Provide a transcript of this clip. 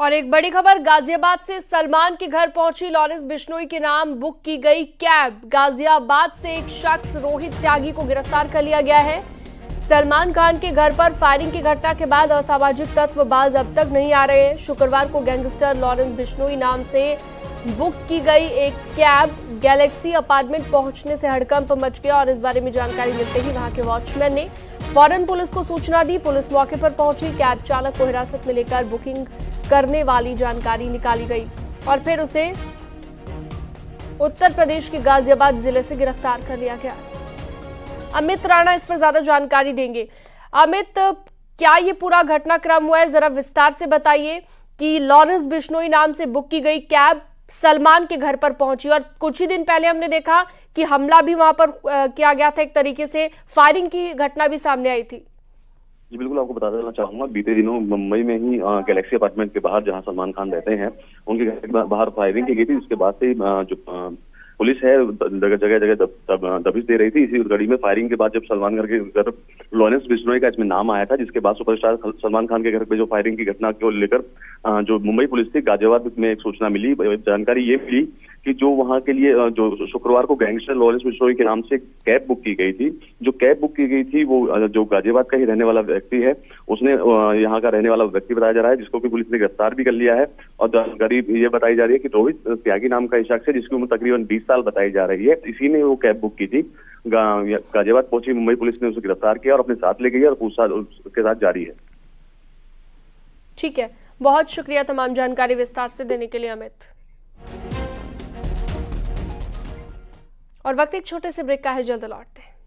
और एक बड़ी खबर, गाजियाबाद से सलमान के घर पहुँची लॉरेंस बिश्नोई के नाम बुक की गई कैब। गाजियाबाद से एक शख्स रोहित त्यागी को गिरफ़्तार कर लिया गया है। सलमान खान के घर पर फायरिंग की घटना के बाद असामाजिक तत्व बाज अब तक नहीं आ रहे हैं। शुक्रवार को गैंगस्टर लॉरेंस बिश्नोई नाम से बुक की गई एक कैब गैलेक्सी अपार्टमेंट पहुँचने से हड़कंप मच गया और इस बारे में जानकारी मिलते ही वहाँ के वॉचमैन ने फ़ौरन पुलिस को सूचना दी। पुलिस मौके पर पहुँची, कैब चालक को हिरासत में लेकर बुकिंग करने वाली जानकारी निकाली गई और फिर उसे उत्तर प्रदेश के गाजियाबाद ज़िले से गिरफ़्तार कर लिया गया। अमित राणा इस पर ज़्यादा जानकारी देंगे। अमित, क्या ये पूरा घटनाक्रम हुआ है? जरा विस्तार से बताइए कि लॉरेंस बिश्नोई नाम से बुक की गई कैब सलमान के घर पर पहुँची और कुछ ही दिन पहले हमने देखा कि हमला भी वहाँ पर किया गया था। एक तरीके से फायरिंग की घटना भी सामने आई थी। जी, बिल्कुल आपको बता देना चाहूँगा, बीते दिनों मुंबई में ही गैलेक्सी अपार्टमेंट के बाहर जहाँ सलमान खान रहते हैं, उनके घर के बाहर फायरिंग की गई थी उसके बाद से जो पुलिस है जगह जगह दबिश दे रही थी, इसी कड़ी में फायरिंग के बाद जब सलमान खान के घर लॉरेंस बिश्नोई का इसमें नाम आया था, जिसके बाद सुपरस्टार सलमान खान के घर पे जो फायरिंग की घटना को लेकर जो मुंबई पुलिस थी, गाजियाबाद में एक सूचना मिली जानकारी ये मिली कि जो वहाँ के लिए जो शुक्रवार को गैंगस्टर लॉरेंस बिश्नोई के नाम से कैब बुक की गई थी। जो कैब बुक की गई थी, वो जो गाजियाबाद का ही रहने वाला व्यक्ति है, उसने यहाँ का रहने वाला व्यक्ति बताया जा रहा है, जिसको कि पुलिस ने गिरफ़्तार भी कर लिया है। और गरीब, ये बताई जा रही है कि रोहित त्यागी नाम का शख्स है, जिसकी उम्र तकरीबन बीस साल बताई जा रही है। इसी ने वो कैब बुक की थी। गाजियाबाद पहुँची, मुंबई पुलिस ने उसे गिरफ़्तार किया और अपने साथ ले गई और पूछताछ उसके साथ जारी है। ठीक है। बहुत शुक्रिया तमाम जानकारी विस्तार से देने के लिए, अमित। और वक्त एक छोटे से ब्रेक का है जल्द लौटते हैं।